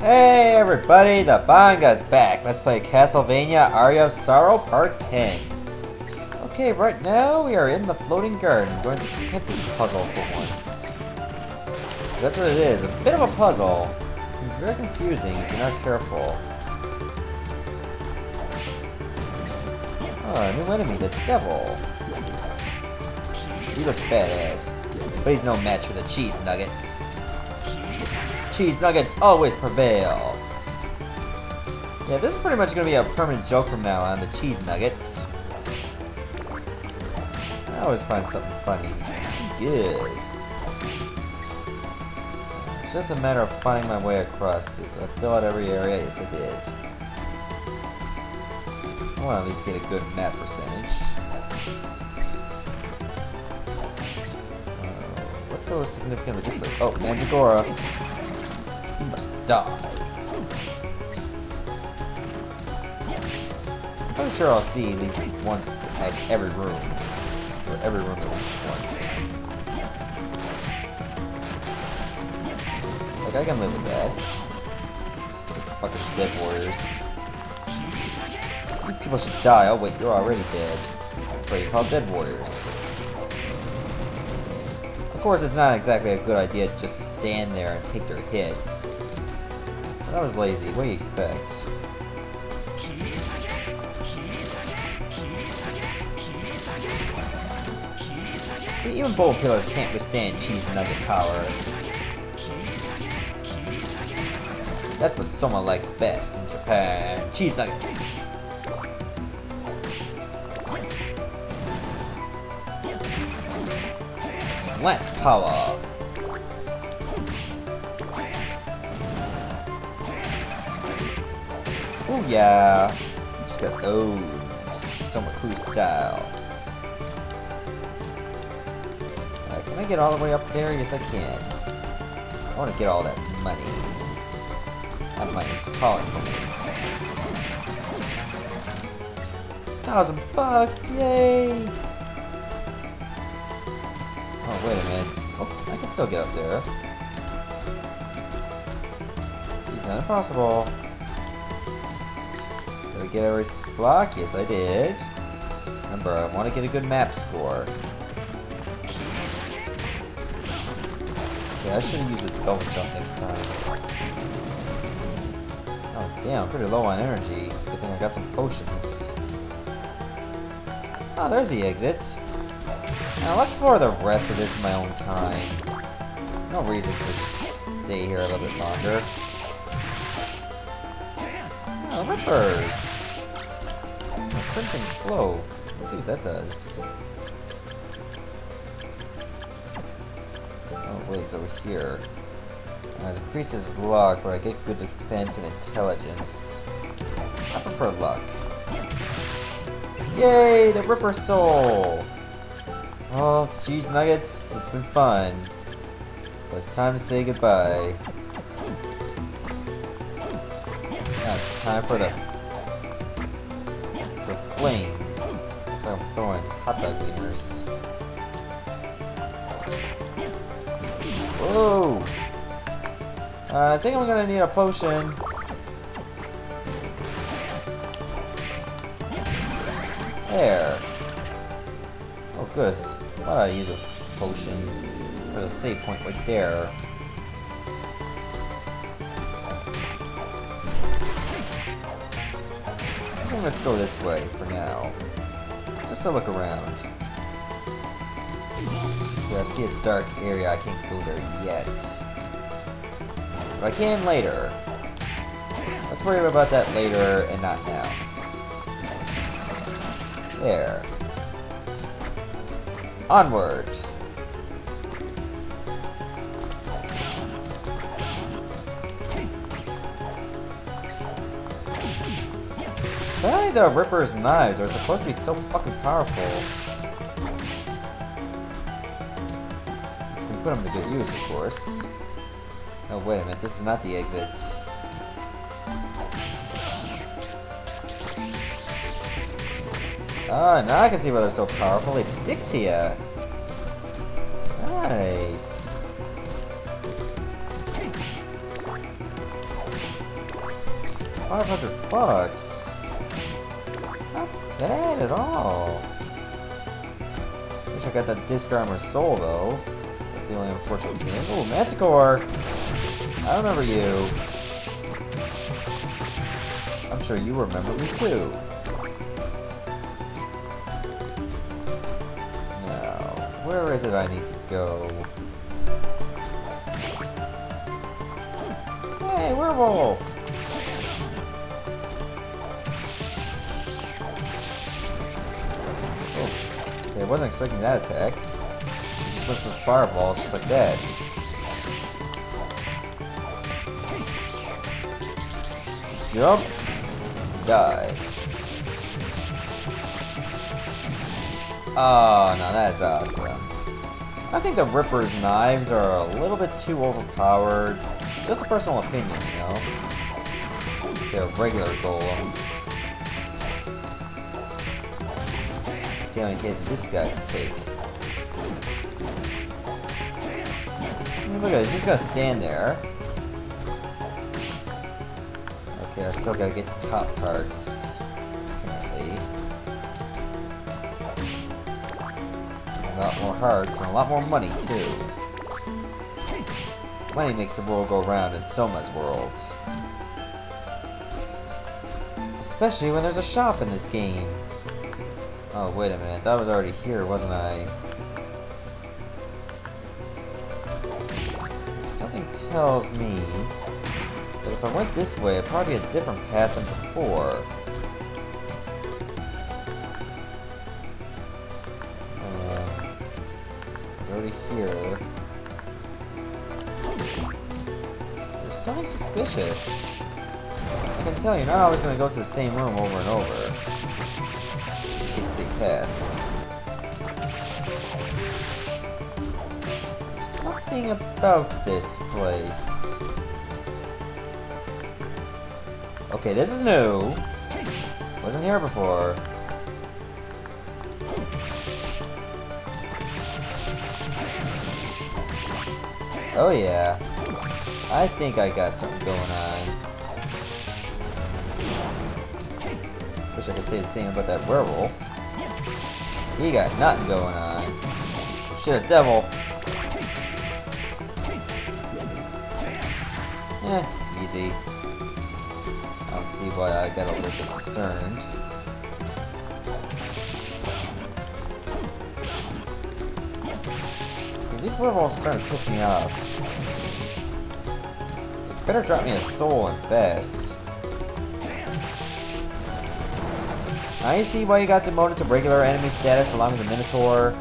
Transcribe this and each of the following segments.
Hey everybody, the Bangaa's back. Let's play Castlevania Aria of Sorrow Part 10. Okay, right now we are in the floating garden. Going to hit this puzzle for once. That's what it is, a bit of a puzzle. It's very confusing if you're not careful. Oh, a new enemy, the devil. He looks badass, but he's no match for the cheese nuggets cheese nuggets always prevail. Yeah, this is pretty much to be a permanent joke from now on, the cheese nuggets. I always find something funny. Good. It's just a matter of finding my way across. Did I fill out every area? Yes, I did. I want to at least get a good map percentage. Uh, what's so significant with this? Oh, Mandragora. You must die. I'm pretty sure I'll see at least once at every room. Or every room at once. Like, I can live with that. Fucking dead warriors. You people should die. Oh wait, you're already dead. That's you're called dead warriors. Of course, it's not exactly a good idea to just stand there and take their hits. That was lazy. What do you expect? Even bowl killers can't withstand cheese nugget power. That's what someone likes best in Japan. Cheese nuggets. Let's power. Oh yeah. Just got owned. Somewhat cool style. Uh, can I get all the way up there? Yes I can. I want to get all that money. That money's calling for me. Thousand bucks, yay! Oh, wait a minute. Oh, I can still get up there. It's impossible get a block? Yes, I did. Remember, I want to get a good map score. Yeah, I should have used a double jump next time. Oh, damn, I'm pretty low on energy. Good thing I got some potions. Oh, there's the exit. Now, let's explore the rest of this in my own time. No reason to stay here a little bit longer. Oh, rippers! Crimson Flow. Let's see that does. Oh wait, it's over here. Uh, increases luck, but I get good defense and intelligence. I prefer luck. Yay, the Ripper Soul! Oh, cheese nuggets, it's been fun. But it's time to say goodbye. Now it's time for the flame. So I'm throwing hot dog gleamers. Whoa! Uh, I think I'm gonna need a potion. There. Oh, good. Why did I use a potion? There's a save point right there. Think let's go this way for now. Just to look around. Yeah, I see a dark area, I can't go there yet. But I can later. Let's worry about that later and not now. There. Onward! Why the Ripper's knives are supposed to be so fucking powerful? You can put them to good use, of course. Oh, wait a minute, this is not the exit. Ah, now I can see why they're so powerful. They stick to you. Nice. 500 bucks. Not bad at all. Wish I got that disc armor soul though. That's the only unfortunate thing. Oh, Manticore! I remember you. I'm sure you remember me too. Now, where is it I need to go? Hey, werewolf! Wasn't expecting that attack. Just went fireballs just like that. Jump! Die. Oh, no, that's awesome. I think the Ripper's knives are a little bit too overpowered. Just a personal opinion, you know? They're a regular golem. See how many hits this guy can take. Look at it, he's just gonna stand there. Okay, I still gotta get the top parts. Apparently. A lot more hearts and a lot more money too. Money makes the world go round in Soma's world. Especially when there's a shop in this game. Oh, wait a minute. I was already here, wasn't I? Something tells me that if I went this way, it'd probably be a different path than before. Uh, it's already here. There's something suspicious. I can tell you're not always going to go to the same room over and over. Path. Something about this place. Okay, this is new. Wasn't here before. Oh yeah. I think I got something going on. Wish I could say the same about that werewolf. He got nothing going on. Shit, devil. Eh, easy. I don't see why I got a little concerned. These werewolves are starting to piss me off. Better drop me a soul and fast. I see why you got demoted to regular enemy status along with the Minotaur.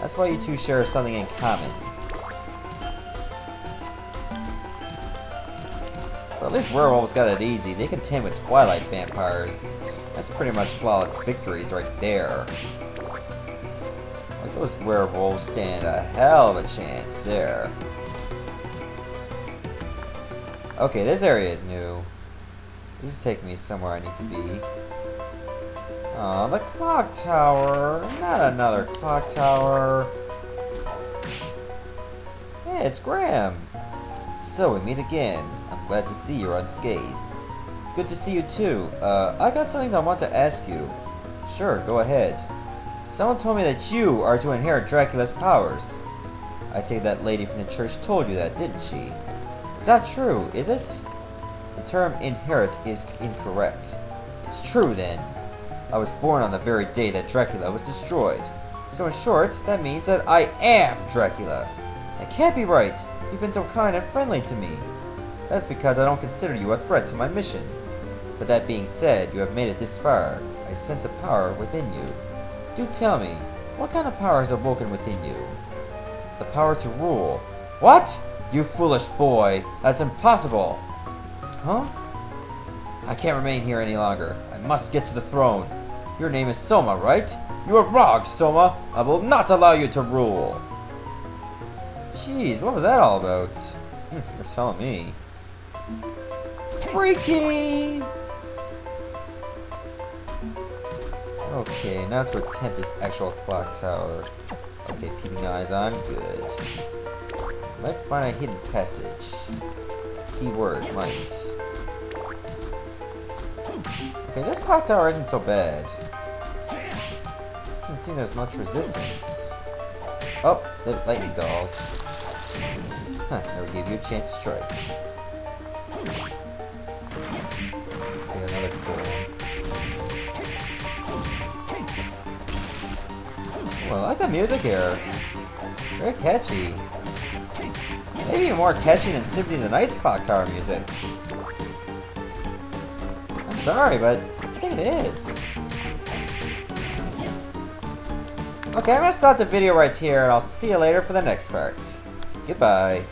That's why you two share something in common. But at least werewolves got it easy. They contend with Twilight vampires. That's pretty much flawless victories right there. Like those werewolves stand a hell of a chance there. Okay, this area is new. This is taking me somewhere I need to be. Oh, the clock tower! Not another clock tower! Hey, it's Graham! So, we meet again. I'm glad to see you're unscathed. Good to see you too. Uh, I got something I want to ask you. Sure, go ahead. Someone told me that you are to inherit Dracula's powers. I take that lady from the church told you that, didn't she? Is that true, is it? The term inherit is incorrect. It's true then. I was born on the very day that Dracula was destroyed. So in short, that means that I am Dracula. That can't be right. You've been so kind and friendly to me. That's because I don't consider you a threat to my mission. But that being said, you have made it this far. I sense a power within you. Do tell me, what kind of power has awoken within you? The power to rule. What? You foolish boy. That's impossible. Huh? I can't remain here any longer. I must get to the throne. Your name is Soma, right? You are wrong, Soma. I will not allow you to rule. Jeez, what was that all about? Hmm, you're telling me. Freaky! Okay, now to attempt this actual clock tower. Okay, keeping eyes on, good. Might find a hidden passage. Keyword, might. Okay, this clock tower isn't so bad. Doesn't seem there's much resistance. Oh, the lightning dolls. Never gave you a chance to strike. Get another cool Oh, I like the music here. Very catchy. Maybe even more catchy than Symphony of the Night's Clock Tower music. Sorry, but it is. Okay, I'm gonna stop the video right here, and I'll see you later for the next part. Goodbye.